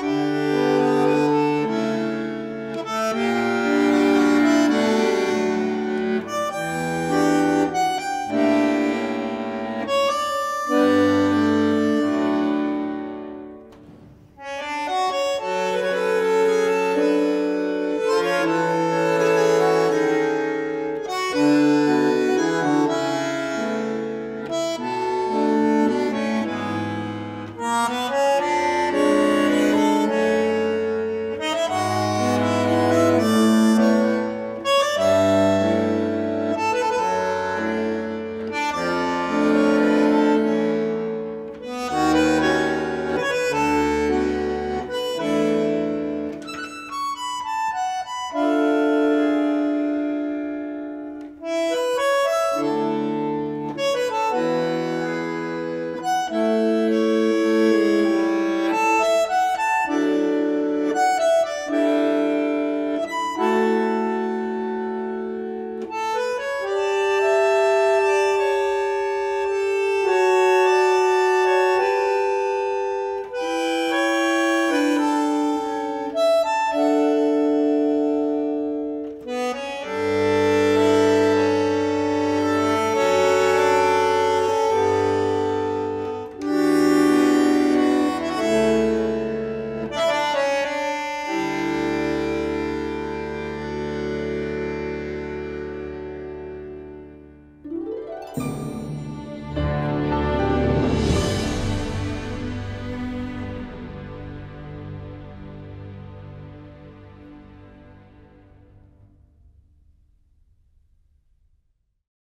Música Mm-hmm.